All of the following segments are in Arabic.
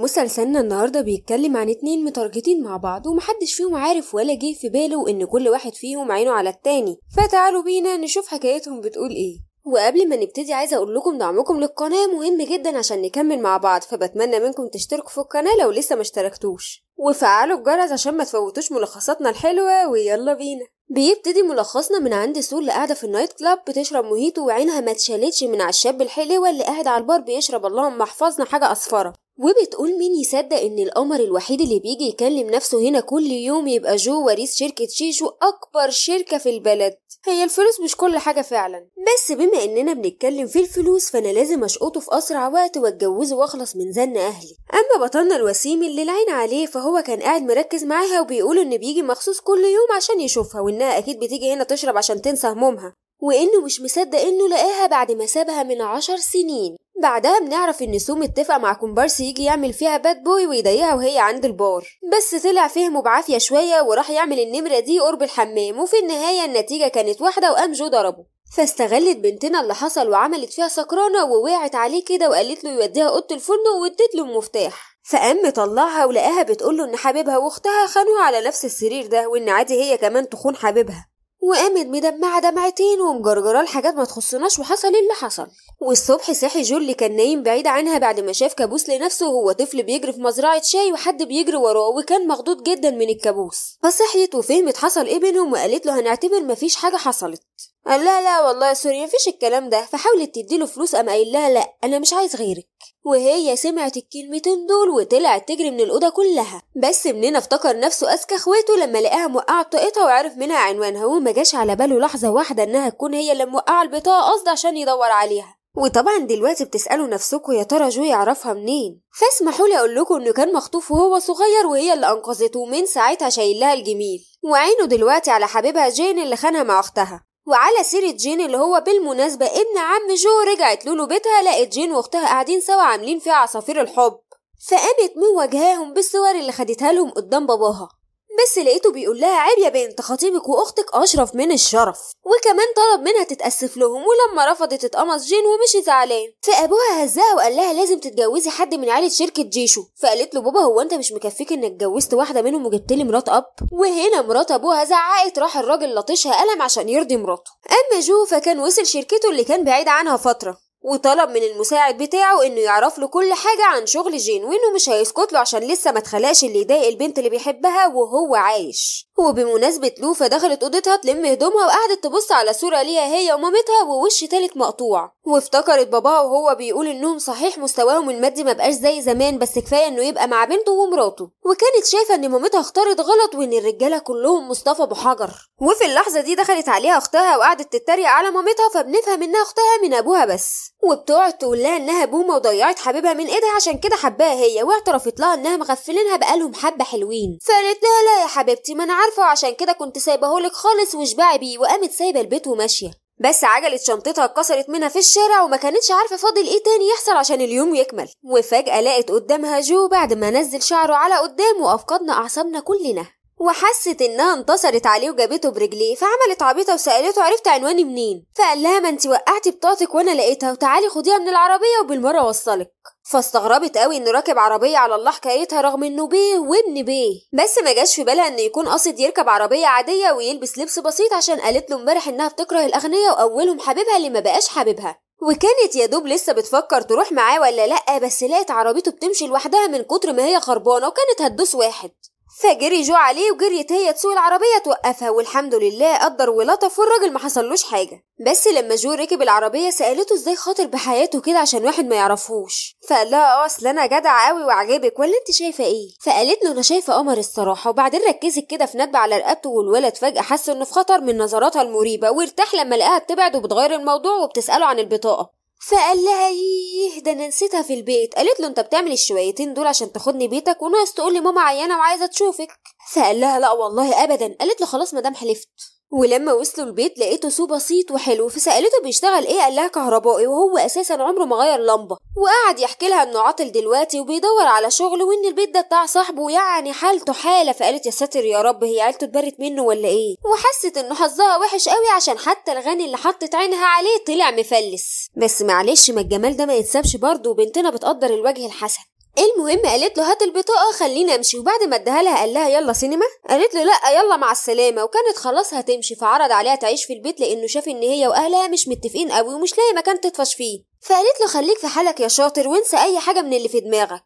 مسلسلنا النهاردة بيتكلم عن اتنين متارجتين مع بعض ومحدش فيهم عارف ولا جه في باله إن كل واحد فيهم عينه على التاني. فتعالوا بينا نشوف حكايتهم بتقول إيه. وقبل ما نبتدي عايزة أقول لكم دعمكم للقناة مهم جدا عشان نكمل مع بعض فبتمنى منكم تشتركوا في القناة لو لسه ما اشتركتوش. وفعلوا الجرس عشان ما تفوتوش ملخصاتنا الحلوة ويلا بينا. بيبتدي ملخصنا من عند سول اللي قاعدة في ال night club بتشرب موهيتو وعينها ما اتشالتش من على الشاب الحليوة اللي قاعد على البار بيشرب اللهم احفظنا حاجة أصفرة. وبتقول مين يصدق إن القمر الوحيد اللي بيجي يكلم نفسه هنا كل يوم يبقى جو وريث شركة شيشو أكبر شركة في البلد؟ هي الفلوس مش كل حاجة فعلا. بس بما إننا بنتكلم في الفلوس فأنا لازم أشقطه في أسرع وقت وأتجوزه وأخلص من زن أهلي. أما بطلنا الوسيم اللي العين عليه فهو كان قاعد مركز معاها وبيقول ان بيجي مخصوص كل يوم عشان يشوفها وإنها أكيد بتيجي هنا تشرب عشان تنسى همومها. وإنه مش مصدق إنه لقاها بعد ما سابها من عشر سنين. بعدها بنعرف إن سو متفقة مع كومبارس يجي يعمل فيها bad boy ويضايقها وهي عند البار. بس طلع فهمه بعافية شوية وراح يعمل النمرة دي قرب الحمام وفي النهاية النتيجة كانت واحدة وقام جو ضربه. فاستغلت بنتنا اللي حصل وعملت فيها سكرانة ووقعت عليه كده وقالت له يوديها أوضة الفندق وادت له المفتاح. فقام مطلعها ولقاها بتقوله إن حبيبها وأختها خانوها على نفس السرير ده وإن عادي هي كمان تخون حبيبها. وقامت مدمعة دمعتين ومجرجراه لحاجات ما تخصناش وحصل اللي حصل. والصبح صحي جو اللي كان نايم بعيد عنها بعد ما شاف كابوس لنفسه وهو طفل بيجري في مزرعة شاي وحد بيجري وراه وكان مخضوض جدا من الكابوس. فصحيت وفهمت حصل إيه بينهم وقالت له هنعتبر مفيش حاجة حصلت. قال لا لا والله sorry مفيش الكلام ده. فحاولت تديله فلوس قام قايل لها لا أنا مش عايز غيرك. وهي سمعت الكلمتين دول وطلعت تجري من الأوضة كلها. بس ابننا افتكر نفسه أذكى أخواته لما لقاها موقعة بطاقتها وعرف منها عنوانها؟ وما جاش على باله لحظة واحدة إنها تكون هي اللي موقعة البطاقة قصد عشان يدور عليها. وطبعا دلوقتي بتسألوا نفسكم يا ترى جو يعرفها منين؟ فاسمحوا لي أقول لكم إنه كان مخطوف وهو صغير وهي اللي أنقذته ومن ساعتها شايل لها الجميل. وعينه دلوقتي على حبيبها جين اللي خانها مع أختها. وعلى سيرة جين اللي هو بالمناسبة ابن عم جو رجعت سو بيتها لقت جين واختها قاعدين سوا عاملين فيها عصافير الحب. فقامت مواجهاهم بالصور اللي خدتها لهم قدام باباها. بس لقيته بيقول لها عيب يا بنت خطيبك وأختك أشرف من الشرف. وكمان طلب منها تتأسف لهم ولما رفضت اتقمص جين ومشي زعلان. فأبوها هزها وقال لها لازم تتجوزي حد من عيلة شركة جيشو. فقالت له بابا هو أنت مش مكفيك إنك اتجوزت واحدة منهم وجبت لي مرات أب؟ وهنا مرات أبوها زعقت راح الراجل لطشها قلم عشان يرضي مراته. أما جو فكان وصل شركته اللي كان بعيد عنها فترة. وطلب من المساعد بتاعه إنه يعرف له كل حاجة عن شغل جين وإنه مش هيسكت له عشان لسه ما اتخلقش اللي يضايق البنت اللي بيحبها وهو عايش. وبمناسبة لوفا دخلت أوضتها تلم هدومها وقعدت تبص على صورة ليها هي ومامتها ووش تالت مقطوع. وافتكرت باباها وهو بيقول إنهم صحيح مستواهم المادي مبقاش زي زمان بس كفاية إنه يبقى مع بنته ومراته. وكانت شايفة إن مامتها اختارت غلط وإن الرجالة كلهم مصطفى ابو حجر وفي اللحظة دي دخلت عليها أختها وقعدت تتريق على مامتها فبنفهم إنها أختها من أبوها بس. وبتقعد تقول لها إنها بومة وضيعت حبيبها من إيدها عشان كده حباها هي واعترفت لها إنها مغفلينها بقالهم حبة حلوين. فقالت لها لا يا حبيبتي ما أنا عارفة وعشان كده كنت سايبهولك خالص وشبعي بيه وقامت سايبة البيت وماشية. بس عجلة شنطتها اتكسرت منها في الشارع وما كانتش عارفة فاضل إيه تاني يحصل عشان اليوم يكمل. وفجأة لقت قدامها جو بعد ما نزل شعره على قدام وأفقدنا أعصابنا كلنا. وحست إنها انتصرت عليه وجابته برجليه فعملت عبيطة وسألته عرفت عنواني منين؟ فقال لها ما أنت وقعتي بطاقتك وأنا لقيتها وتعالي خديها من العربية وبالمرة أوصلك. فاستغربت قوي إنه راكب عربية على الله حكايتها رغم إنه بيه وابن بيه. بس ما جاش في بالها إنه يكون قاصد يركب عربية عادية ويلبس لبس بسيط عشان قالت له امبارح إنها بتكره الاغنياء وأولهم حبيبها اللي ما بقاش حبيبها. وكانت يا دوب لسه بتفكر تروح معاه ولا لأ بس لقت عربيته بتمشي لوحدها من كتر ما هي خربانة وكانت هتدوس واحد. فجري جو عليه وجريت هي تسوق العربية توقفها والحمد لله قدر ولطف والراجل ما حصلوش حاجة. بس لما جو ركب العربية سألته إزاي خاطر بحياته كده عشان واحد ما يعرفهوش فقال لها آه أصل أنا جدع قوي وعجبك ولا أنت شايفة إيه؟ فقالت له أنا شايفة قمر الصراحة. وبعدين ركزت كده في ندبة على رقبته والولد فجأة حس إنه في خطر من نظراتها المريبة وارتاح لما لقاها بتبعد وبتغير الموضوع وبتسأله عن البطاقة. فقال لها إيه ده أنا نسيتها في البيت. قالت له أنت بتعمل الشويتين دول عشان تاخدني بيتك وناقص تقول لي ماما عيانة وعايزة تشوفك. فقال لها لا والله ابدا. قالت له خلاص مدام حلفت. ولما وصلوا البيت لقيته سو بسيط وحلو فسألته بيشتغل إيه؟ قال لها كهربائي وهو أساسا عمره ما غير لمبة. وقعد يحكي لها إنه عاطل دلوقتي وبيدور على شغل وإن البيت ده بتاع صاحبه يعني حالته حالة فقالت يا ساتر يا رب هي عيلته اتبرت منه ولا إيه؟ وحست إنه حظها وحش قوي عشان حتى الغني اللي حطت عينها عليه طلع مفلس. بس معلش ما الجمال ده ما يتسابش برضه وبنتنا بتقدر الوجه الحسن. المهم قالت له هات البطاقة خليني امشي وبعد ما اداها لها قال لها يلا سينما. قالت له لا يلا مع السلامة. وكانت خلاص هتمشي. فعرض عليها تعيش في البيت لأنه شاف إن هي وأهلها مش متفقين قوي ومش لاقي مكان تطفش فيه. فقالت له خليك في حالك يا شاطر وانسى أي حاجة من اللي في دماغك.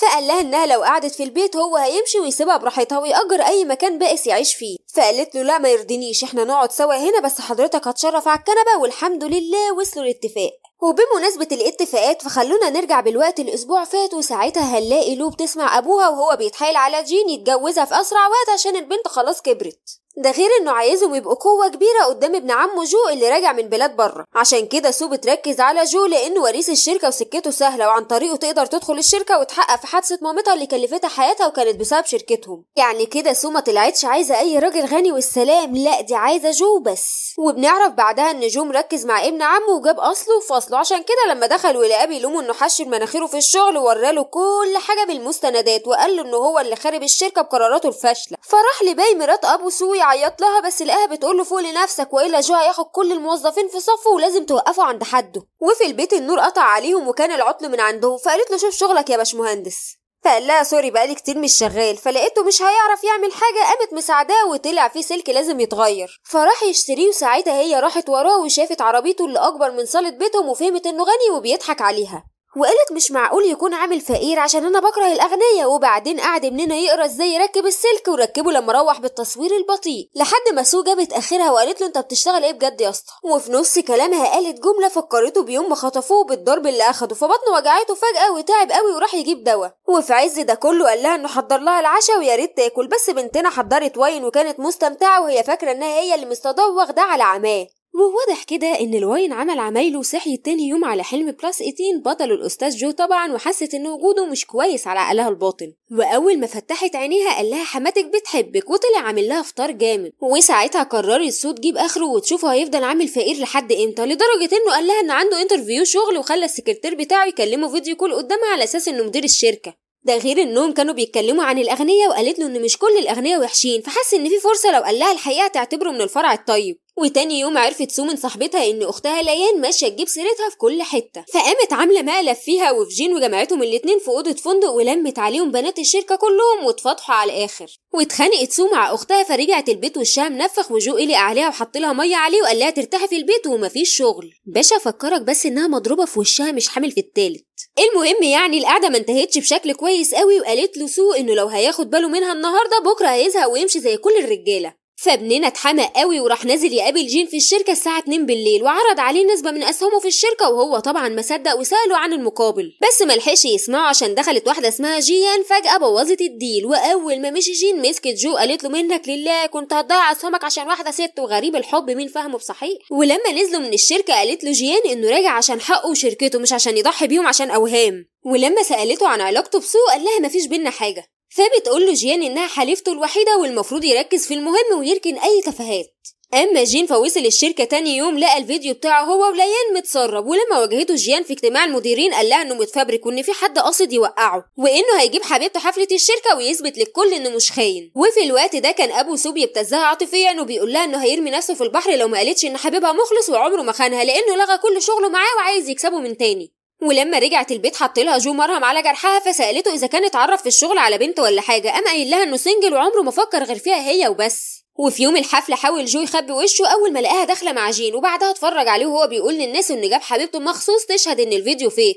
فقال لها إنها لو قعدت في البيت هو هيمشي ويسيبها براحتها ويأجر أي مكان بائس يعيش فيه. فقالت له لا ما يرضينيش. إحنا نقعد سوا هنا بس حضرتك هتشرف على الكنبة والحمد لله وصلوا لاتفاق وبمناسبة الاتفاقات فخلونا نرجع بالوقت الأسبوع فات وساعتها هنلاقي سو بتسمع أبوها وهو بيتحايل على جين يتجوزها في أسرع وقت عشان البنت خلاص كبرت. ده غير إنه عايزهم يبقوا قوة كبيرة قدام ابن عمه جو اللي راجع من بلاد بره. عشان كده سو بتركز على جو لأنه وريث الشركة وسكته سهلة وعن طريقه تقدر تدخل الشركة وتحقق في حادثة مامتها اللي كلفتها حياتها وكانت بسبب شركتهم. يعني كده سو ما طلعتش عايزة أي راجل غني والسلام. لا دي عايزة جو بس. وبنعرف بعدها إن جو مركز مع ابن عمه وجاب أصله وفصله. عشان كده لما دخل ولقاه بيلومه إنه حشر مناخيره في الشغل ووراله كل حاجة بالمستندات وقال له إنه هو اللي خارب الشركة بقراراته الفاشلة. فراح لباي مرات أبو سو يعيط لها بس لقاها بتقول له فوق لنفسك وإلا جو هياخد كل الموظفين في صفه ولازم توقفه عند حده. وفي البيت النور قطع عليهم وكان العطل من عندهم فقالت له شوف شغلك يا باشمهندس. فقال لها sorry بقالي كتير مش شغال فلقيته مش هيعرف يعمل حاجة قامت مساعداه وطلع فيه سلك لازم يتغير. فراح يشتريه وساعتها هي راحت وراه وشافت عربيته اللي أكبر من صالة بيتهم وفهمت إنه غني وبيضحك عليها. وقالت مش معقول يكون عامل فقير عشان أنا بكره الاغنياء وبعدين قعد ابننا يقرا إزاي يركب السلك وركبه لما روح بالتصوير البطيء. لحد ما سو جابت آخرها وقالت له أنت بتشتغل إيه بجد يا اسطى؟ وفي نص كلامها قالت جملة فكرته بيوم ما خطفوه بالضرب اللي أخده فبطنه وجعته فجأة وتعب قوي وراح يجيب دواء. وفي عز ده كله قال لها إنه حضر لها العشاء ويا ريت تاكل بس بنتنا حضرت wine وكانت مستمتعة وهي فاكرة إنها هي اللي مستضاه واخداه على عماه وواضح كده إن ال wine عمل عمايله وصحي تاني يوم على حلم plus 18 بطل الأستاذ جو طبعا وحست إن وجوده مش كويس على عقلها الباطن. وأول ما فتحت عينيها قال لها حماتك بتحبك وطلع عامل لها فطار جامد. وساعتها قررت سو تجيب آخره وتشوفه هيفضل عامل فقير لحد إمتى لدرجة إنه قال لها إن عنده interview شغل وخلى السكرتير بتاعه يكلمه video call قدامها على أساس إنه مدير الشركة. ده غير إنهم كانوا بيتكلموا عن الاغنياء وقالت له إن مش كل الاغنياء وحشين فحس إن في فرصة لو قال لها الحقيقة تعتبره من الفرع الطيب. وتاني يوم عرفت سو من صاحبتها إن أختها ليان ماشية تجيب سيرتها في كل حتة. فقامت عاملة مقلب فيها وفي جين وجمعتهم الاتنين في أوضة فندق ولمت عليهم بنات الشركة كلهم واتفضحوا على الآخر. واتخانقت سو مع أختها فرجعت البيت وشها منفخ وجو قلق عليها وحط لها مية عليه وقال لها ترتاحي في البيت ومفيش شغل. باشا أفكرك بس إنها مضروبة في وشها مش حامل في التالت. المهم يعني القعدة ما انتهتش بشكل كويس قوي وقالت له سو إنه لو هياخد باله منها النهارده بكرة هيزهق ويمشي زي كل الرجالة. فابننا اتحمق قوي وراح نازل يقابل جين في الشركة الساعة 2 بالليل وعرض عليه نسبة من أسهمه في الشركة وهو طبعا ما صدق وسأله عن المقابل. بس ما لحقش يسمعه عشان دخلت واحدة اسمها جيان فجأة بوظت ال deal. وأول ما مشي جين مسكت جو قالت له منك لله كنت هتضيع أسهمك عشان واحدة ست وغريب الحب مين فاهمه بصحيح؟ ولما نزلوا من الشركة قالت له جيان إنه راجع عشان حقه وشركته مش عشان يضحي بيهم عشان أوهام. ولما سألته عن علاقته بسو قال لها مفيش بينا حاجة. فبتقول له جيان إنها حليفته الوحيدة والمفروض يركز في المهم ويركن أي تفاهات أما جين فوصل الشركة تاني يوم لقى الفيديو بتاعه هو وليان متسرب ولما واجهته جيان في اجتماع المديرين قال لها إنه متفبرك وإن في حد قاصد يوقعه وإنه هيجيب حبيبته حفلة الشركة ويثبت للكل إنه مش خاين. وفي الوقت ده كان أبو سو بيبتزها عاطفيا وبيقول لها إنه هيرمي نفسه في البحر لو ما قالتش إن حبيبها مخلص وعمره ما خانها لأنه لغى كل شغله معاه وعايز يكسبه من تاني. ولما رجعت البيت حط لها جو مرهم على جرحها فسألته إذا كان اتعرف في الشغل على بنت ولا حاجة قام قايل لها إنه single وعمره ما فكر غير فيها هي وبس. وفي يوم الحفلة حاول جو يخبي وشه أول ما لقاها داخلة مع جين وبعدها اتفرج عليه وهو بيقول للناس إنه جاب حبيبته مخصوص تشهد إن الفيديو fake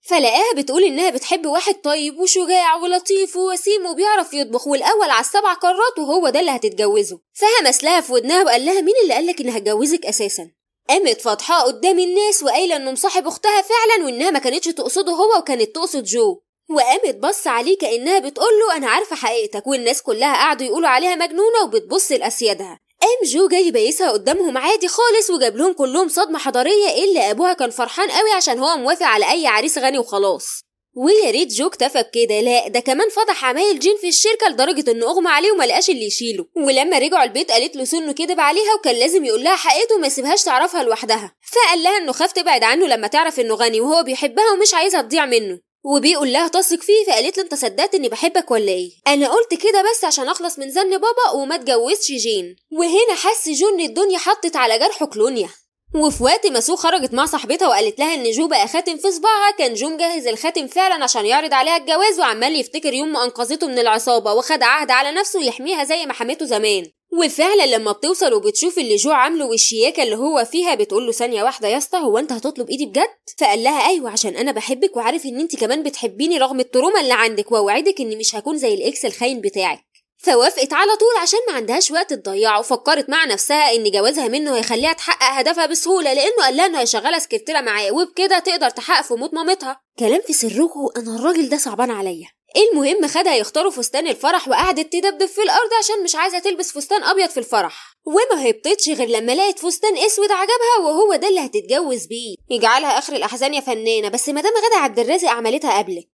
فلقاها بتقول إنها بتحب واحد طيب وشجاع ولطيف ووسيم وبيعرف يطبخ والأول على السبع قارات وهو ده اللي هتتجوزه. فهمس لها في ودنها وقال لها مين اللي قالك إني هتجوزك أساسا؟ قامت فاتحاه قدام الناس وقايلة إنه مصاحب أختها فعلا وإنها ما كانتش تقصده هو وكانت تقصد جو. وقامت بص عليه كأنها بتقول له أنا عارفة حقيقتك والناس كلها قعدوا يقولوا عليها مجنونة وبتبص لأسيادها. قام جو جاي بايسها قدامهم عادي خالص وجاب لهم كلهم صدمة حضارية إلا أبوها كان فرحان قوي عشان هو موافق على أي عريس غني وخلاص. ويا ريت جو اكتفى بكده لا ده كمان فضح عمايل جين في الشركة لدرجة إنه أغمى عليه وما لقاش اللي يشيله. ولما رجعوا البيت قالت له سو إنه كدب عليها وكان لازم يقول لها حقيقته وما يسيبهاش تعرفها لوحدها. فقال لها إنه خاف تبعد عنه لما تعرف إنه غني وهو بيحبها ومش عايزها تضيع منه. وبيقول لها تثق فيه فقالت له أنت صدقت إني بحبك ولا إيه؟ أنا قلت كده بس عشان أخلص من زن بابا وما اتجوزش جين. وهنا حس جو إن الدنيا حطت على جرحه كلونيا وفي وقت ما سو خرجت مع صاحبتها وقالت لها إن جو بقى خاتم في صباعها كان جو مجهز الخاتم فعلا عشان يعرض عليها الجواز وعمال يفتكر يوم ما أنقذته من العصابة وخد عهد على نفسه يحميها زي ما حميته زمان. وفعلا لما بتوصل وبتشوف اللي جو عامله والشياكة اللي هو فيها بتقول له ثانية واحدة يا اسطى هو أنت هتطلب إيدي بجد؟ فقال لها أيوه عشان أنا بحبك وعارف إن أنت كمان بتحبيني رغم ال trauma اللي عندك وأوعدك إني مش هكون زي ال ex الخاين بتاعك. فوافقت على طول عشان ما عندهاش وقت تضيعه وفكرت مع نفسها إن جوازها منه هيخليها تحقق هدفها بسهولة لأنه قال لها إنه هيشغلها سكرتيرة معاه وبكده تقدر تحقق في موت مامتها. كلام في سركم أنا الراجل ده صعبان عليا. المهم خدها يختاروا فستان الفرح وقعدت تدبدب في الأرض عشان مش عايزة تلبس فستان أبيض في الفرح. وما هبطتش غير لما لقت فستان اسود عجبها وهو ده اللي هتتجوز بيه. يجعلها آخر الأحزان يا فنانة بس مدام غادة عبد الرازق عملتها قبلك.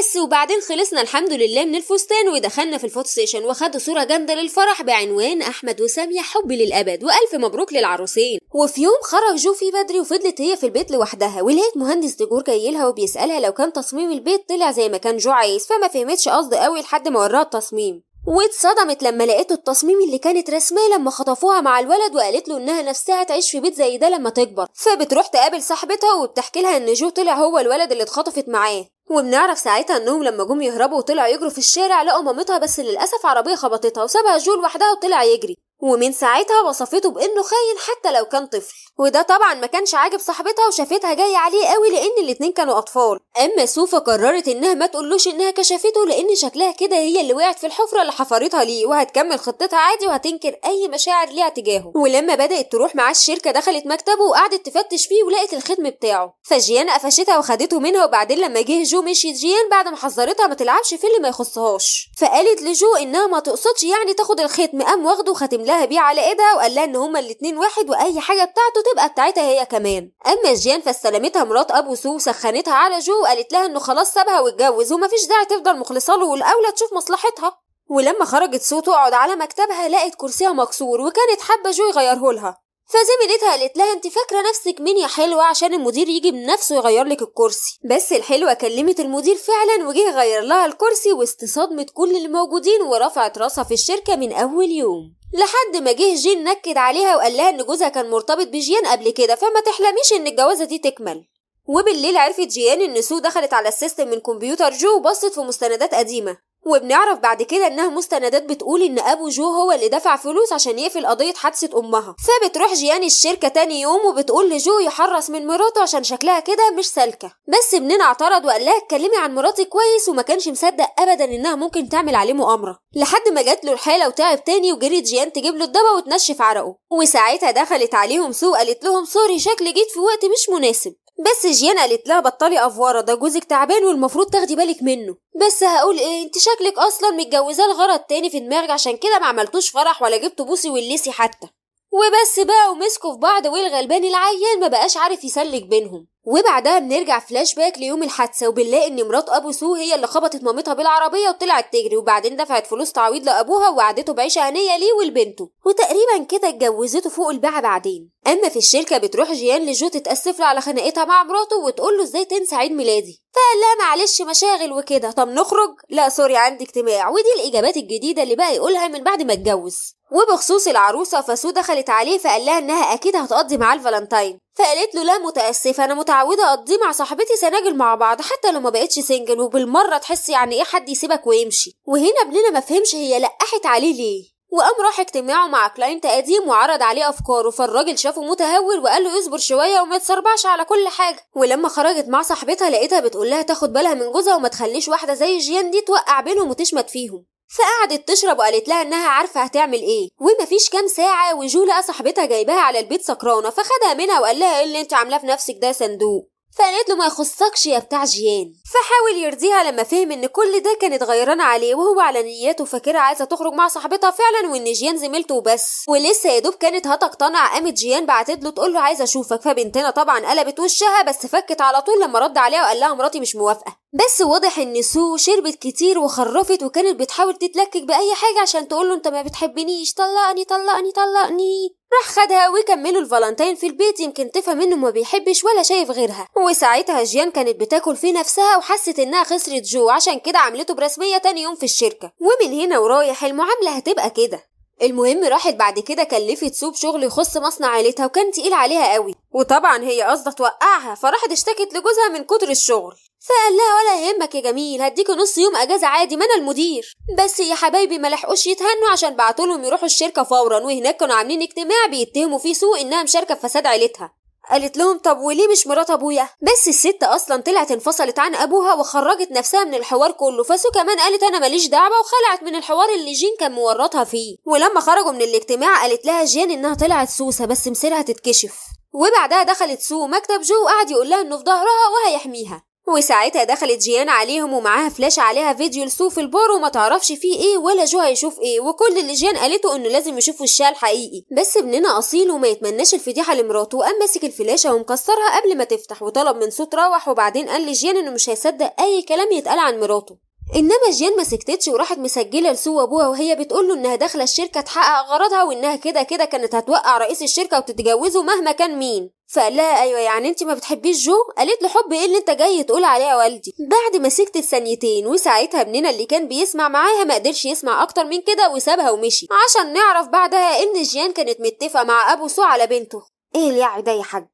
بس وبعدين خلصنا الحمد لله من الفستان ودخلنا في الفوتو سيشن وخدوا صورة جامدة للفرح بعنوان أحمد وسامية حب للأبد وألف مبروك للعروسين. وفي يوم خرج جو في بدري وفضلت هي في البيت لوحدها. ولقيت مهندس ديكور جاي لها وبيسألها لو كان تصميم البيت طلع زي ما كان جو عايز فما فهمتش قصده قوي لحد ما وراها التصميم. واتصدمت لما لقيته التصميم اللي كانت رسماه لما خطفوها مع الولد وقالت له إنها نفسها تعيش في بيت زي ده لما تكبر. فبتروح تقابل صاحبتها وبتحكي لها إن جو طلع هو الولد اللي اتخطفت معاه. وبنعرف ساعتها إنهم لما جم يهربوا وطلعوا يجروا في الشارع لقوا مامتها بس للأسف عربية خبطتها وسابها جو لوحدها وطلع يجري. ومن ساعتها وصفته بإنه خاين حتى لو كان طفل. وده طبعا ما كانش عاجب صاحبتها وشافتها جاية عليه قوي لأن الاتنين كانوا أطفال. أما سو فقررت إنها ما تقولوش إنها كشفته لأن شكلها كده هي اللي وقعت في الحفرة اللي حفرتها ليه وهتكمل خطتها عادي وهتنكر أي مشاعر ليها تجاهه. ولما بدأت تروح معاه الشركة دخلت مكتبه وقعدت تفتش فيه ولقت الختم بتاعه. فجيان قفشتها وخدته منها وبعدين لما جه جو مشيت جيان بعد ما حذرتها ما تلعبش في اللي ما يخصهاش. فقالت لجو إنها ما تقصدش يعني تاخد الختم قام واخده وختم لها بيه على إيدها وقال لها إن هما الاتنين واحد وأي حاجة بتاعته تبقى بتاعتها هي كمان. أما جيان فاستلمتها مرات أبو سو وسخنتها على جو وقالت لها إنه خلاص سابها واتجوز ومفيش داعي تفضل مخلصة له والأولى تشوف مصلحتها. ولما خرجت سو تقعد على مكتبها لقت كرسيها مكسور وكانت حابة جو يغيره لها. فزميلتها قالت لها أنت فاكرة نفسك مين يا حلوة عشان المدير يجي بنفسه يغير لك الكرسي. بس الحلوة كلمت المدير فعلا وجه غير لها الكرسي وصدمت كل اللي موجودين ورفعت راسها في الشركة من أول يوم. لحد ما جه جين نكد عليها وقال لها إن جوزها كان مرتبط بجيان قبل كده فما تحلميش إن الجوازة دي تكمل. وبالليل عرفت جيان إن سو دخلت على ال system من كمبيوتر جو وبصت في مستندات قديمة. وبنعرف بعد كده إنها مستندات بتقول إن أبو جو هو اللي دفع فلوس عشان يقفل قضية حادثة أمها. فبتروح جيان الشركة تاني يوم وبتقول لجو يحرص من مراته عشان شكلها كده مش سالكة. بس ابننا اعترض وقال لها اتكلمي عن مراتي كويس وما كانش مصدق ابدا إنها ممكن تعمل عليه مؤامرة. لحد ما جات له الحاله وتعب تاني وجريت جيان تجيب له الدواء وتنشف عرقه. وساعتها دخلت عليهم سو قالت لهم sorry شكلي جيت في وقت مش مناسب. بس جيان قالت لها بطلي أفورة ده جوزك تعبان والمفروض تاخدي بالك منه. بس هقول إيه أنت شكلك أصلا متجوزاه لغرض تاني في دماغك عشان كده ما عملتوش فرح ولا جبتوا بوسي والليثي حتى. وبس بقى ومسكوا في بعض والغلبان العيان ما بقاش عارف يسلك بينهم. وبعدها بنرجع فلاش باك ليوم الحادثة وبنلاقي إن مرات أبو سو هي اللي خبطت مامتها بالعربية وطلعت تجري وبعدين دفعت فلوس تعويض لأبوها ووعدته بعيشة هنية ليه ولبنته. وتقريبا كده اتجوزته فوق البيعة بعدين. أما في الشركة بتروح جيان لجو تتأسف له على خناقتها مع مراته وتقول له إزاي تنسى عيد ميلادي. فقال لها معلش مشاغل وكده طب نخرج؟ لا sorry عندي اجتماع. ودي الإجابات الجديدة اللي بقى يقولها من بعد ما اتجوز. وبخصوص العروسة فسو دخلت عليه فقال لها إنها أكيد هتقضي معاه الفالنتاين. فقالت له لا متأسفة أنا متعودة أقضيه مع صاحبتي سناجل مع بعض حتى لو ما بقتش single وبالمرة تحس يعني إيه حد يسيبك ويمشي. وهنا ابننا ما فهمش هي لقحت عليه ليه. وقام راح اجتماعه مع client قديم وعرض عليه أفكاره فالراجل شافه متهور وقال له اصبر شوية وما تسربعش على كل حاجة. ولما خرجت مع صاحبتها لقيتها بتقول لها تاخد بالها من جوزها وما تخليش واحدة زي جيان دي توقع بينهم وتشمت فيهم. فقعدت تشرب وقالت لها إنها عارفة هتعمل إيه. ومفيش كام ساعة وجو لقى صاحبتها جايباها على البيت سكرانة فخدها منها وقال لها إيه اللي أنت عاملاه في نفسك ده صندوق. فقالت له ما يخصكش يا بتاع جيان. فحاول يرضيها لما فهم إن كل ده كانت غيرانة عليه وهو على نياته فاكرها عايزة تخرج مع صاحبتها فعلا وإن جيان زميلته وبس. ولسه يا دوب كانت هتقتنع قامت جيان بعتت له تقول له عايزة أشوفك فبنتنا طبعا قلبت وشها بس فكت على طول لما رد عليها وقال لها مراتي مش موافقة. بس واضح إن سو شربت كتير وخرفت وكانت بتحاول تتلكك بأي حاجة عشان تقول له أنت ما بتحبنيش طلقني طلقني طلقني. راح خدها وكملوا الفالنتين في البيت يمكن تفهم إنه ما بيحبش ولا شايف غيرها. وساعتها جيان كانت بتاكل في نفسها وحست إنها خسرت جو عشان كده عملته برسمية تاني يوم في الشركة. ومن هنا ورايح المعاملة هتبقى كده. المهم راحت بعد كده كلفت سوب شغل يخص مصنع عيلتها وكان تقيل عليها قوي. وطبعا هي قصده توقعها فراحت اشتكت لجوزها من كتر الشغل. فقال لها ولا يهمك يا جميل هديكي نص يوم أجازة عادي ما أنا المدير. بس يا حبايبي ما لحقوش يتهنوا عشان بعتولهم يروحوا الشركة فورا وهناك كانوا عاملين اجتماع بيتهموا فيه سوء إنها مشاركة في فساد عيلتها. قالت لهم طب وليه مش مرات أبويا؟ بس الست أصلا طلعت انفصلت عن أبوها وخرجت نفسها من الحوار كله فسو كمان قالت أنا ماليش دعوة وخلعت من الحوار اللي جين كان مورطها فيه. ولما خرجوا من الاجتماع قالت لها جين إنها طلعت سوسة بس مصيرها تتكشف. وبعدها دخلت سو مكتب جو وقعد يقول لها إنه في ظهرها وهيحميها. وساعتها دخلت جيان عليهم ومعاها فلاش عليها فيديو لسو في البار وما تعرفش فيه إيه ولا جو هيشوف إيه. وكل اللي جيان قالته انه لازم يشوف وشها الحقيقي. بس ابننا أصيل وما يتمناش الفضيحة لمراته وقام ماسك الفلاشة ومكسرها قبل ما تفتح وطلب من سو تروح وبعدين قال لجيان انه مش هيصدق أي كلام يتقال عن مراته. إنما جيان ما سكتتش وراحت مسجلة لسو وابوها وهي بتقول له إنها داخلة الشركة تحقق غرضها وإنها كده كده كانت هتوقع رئيس الشركة وتتجوزه مهما كان مين. فقال لها أيوه يعني انت ما بتحبيش جو؟ قالت له حب إيه اللي أنت جاي تقول عليه يا والدي. بعد ما سكتت ثانيتين وساعتها ابننا اللي كان بيسمع معاها ما قدرش يسمع أكتر من كده وسابها ومشي. عشان نعرف بعدها إن جيان كانت متفقة مع أبو سو على بنته. إيه اليع ده يا حاج؟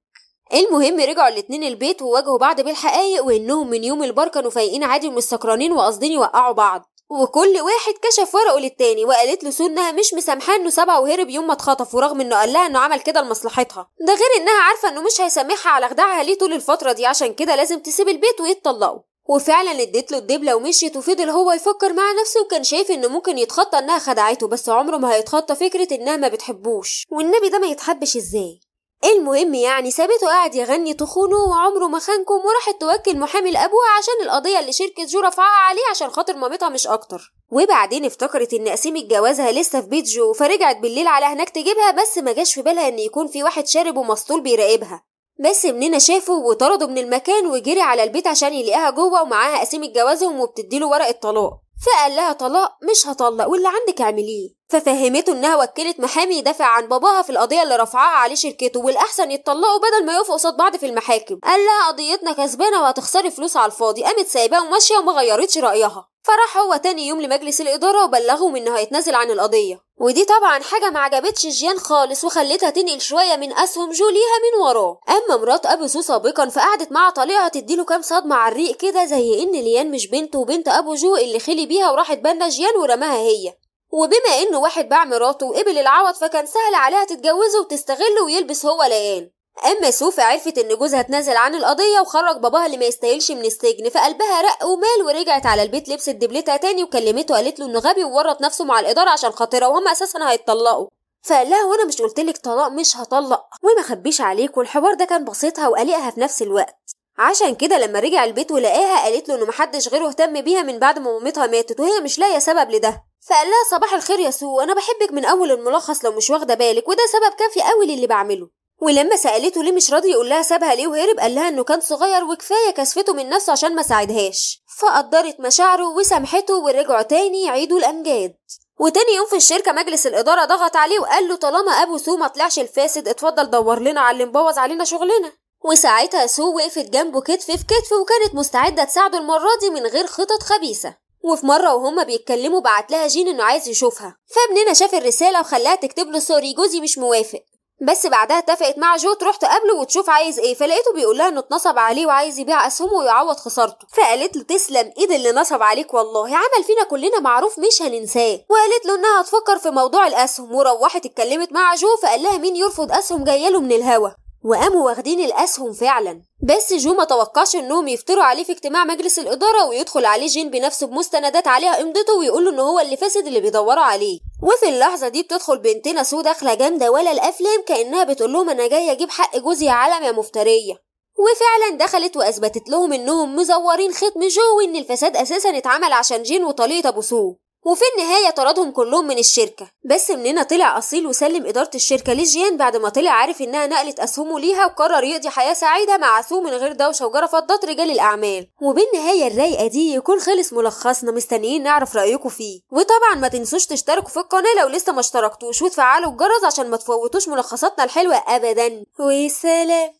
المهم رجعوا الاتنين البيت وواجهوا بعض بالحقايق وإنهم من يوم البار كانوا فايقين عادي ومش سكرانين وقاصدين يوقعوا بعض. وكل واحد كشف ورقه للتاني وقالت له سو إنها مش مسامحاه إنه سابها وهرب يوم ما اتخطفوا رغم إنه قال لها إنه عمل كده لمصلحتها. ده غير إنها عارفة إنه مش هيسامحها على خداعها ليه طول الفترة دي عشان كده لازم تسيب البيت ويتطلقوا. وفعلا اديت له الدبلة ومشيت وفضل هو يفكر مع نفسه وكان شايف إنه ممكن يتخطى إنها خدعته بس عمره ما هيتخطى فكرة إنها ما بتحبوش. والنبي ده ما يتحبش إزاي؟ المهم يعني سابته قاعد يغني تخونه وعمره ما خانكم وراحت توكل محامي لأبوها عشان القضية اللي شركة جو رفعها عليه عشان خاطر مامتها مش أكتر. وبعدين افتكرت إن قسيمة جوازها لسه في بيت جو فرجعت بالليل على هناك تجيبها بس ما جاش في بالها إن يكون في واحد شارب ومسطول بيراقبها. بس ابننا شافه وطرده من المكان وجري على البيت عشان يلاقيها جوه ومعاها قسيمة جوازهم وبتديله ورقة طلاق فقال لها طلاق مش هطلق واللي عندك اعمليه. ففهمته إنها وكلت محامي يدافع عن باباها في القضية اللي رفعها عليه شركته والأحسن يتطلقوا بدل ما يقفوا قصاد بعض في المحاكم. قال لها قضيتنا كسبانة وهتخسري فلوس على الفاضي. قامت سايباه وماشية وما غيرتش رأيها. فراح هو تاني يوم لمجلس الإدارة وبلغهم إنه هيتنازل عن القضية. ودي طبعا حاجة ما عجبتش جيان خالص وخلتها تنقل شوية من أسهم جو ليها من وراه. أما مرات أبو سو سابقا فقعدت مع طليقها تديله كام صدمة على الريق كده زي إن ليان مش بنته وبنت أبو جو اللي خلي بيها وراح تبنى جيان ورماها هي. وبما إنه واحد باع مراته وقبل العوض فكان سهل عليها تتجوزه وتستغله ويلبس هو ليان. أما سو فعرفت إن جوزها اتنازل عن القضية وخرج باباها اللي ما يستاهلش من السجن فقلبها رق ومال ورجعت على البيت لبست دبلتها تاني وكلمته قالت له إنه غبي وورط نفسه مع الإدارة عشان خاطرها وهم أساسا هيتطلقوا. فقال لها وأنا مش قلتلك طلاق مش هطلق وما خبيش عليك والحوار ده كان باسطها وقلقها في نفس الوقت. عشان كده لما رجع البيت ولقاها قالت له إنه محدش غيره اهتم بيها من بعد ما مامتها ماتت وهي مش لاقية سبب لده. فقال لها صباح الخير يا سو أنا بحبك من أول الملخص لو مش واخدة بالك وده سبب كافي قوي للي بعمله. ولما سألته ليه مش راضي يقول لها سابها ليه وهرب قال لها إنه كان صغير وكفاية كسفته من نفسه عشان ما ساعدهاش. فقدرت مشاعره وسامحته ورجعوا تاني يعيدوا الأمجاد. وتاني يوم في الشركة مجلس الإدارة ضغط عليه وقال له طالما أبو سو ما طلعش الفاسد اتفضل دور لنا على اللي مبوظ علينا شغلنا. وساعتها سو وقفت جنبه كتف في كتف وكانت مستعدة تساعده المرة دي من غير خطط خبيثة. وفي مرة وهما بيتكلموا بعت لها جين إنه عايز يشوفها. فابننا شاف الرسالة وخلاها تكتب له sorry جوزي مش موافق. بس بعدها اتفقت مع جو تروح تقابله وتشوف عايز إيه فلقيته بيقول لها انه اتنصب عليه وعايز يبيع اسهمه ويعوض خسارته. فقالت له تسلم ايد اللي نصب عليك والله؟ عمل فينا كلنا معروف مش هننساه. وقالت له انها هتفكر في موضوع الاسهم وروحت اتكلمت مع جو فقال لها مين يرفض اسهم جايله من الهوا. وقاموا واخدين الاسهم فعلا. بس جو ما توقعش انهم يفتروا عليه في اجتماع مجلس الإدارة ويدخل عليه جين بنفسه بمستندات عليها امضته ويقول له ان هو اللي فاسد اللي بيدوروا عليه. وفي اللحظة دي بتدخل بنتنا سو داخلة جامدة ولا الأفلام كأنها بتقول لهم أنا جاية أجيب حق جوزي يا عالم يا مفترية. وفعلا دخلت وأثبتت لهم إنهم مزورين ختم جو وان الفساد أساسا اتعمل عشان جين وطليقة أبو سو. وفي النهاية طردهم كلهم من الشركة. بس مننا طلع أصيل وسلم إدارة الشركة لجيان بعد ما طلع عارف إنها نقلت أسهمه ليها وقرر يقضي حياة سعيدة مع سو من غير دوشة وقرفضات رجال الأعمال. وبالنهاية الرايقة دي يكون خلص ملخصنا مستنيين نعرف رأيكم فيه. وطبعا ما تنسوش تشتركوا في القناة لو لسه ما اشتركتوش وتفعلوا الجرس عشان ما تفوتوش ملخصاتنا الحلوة أبدا. وسلام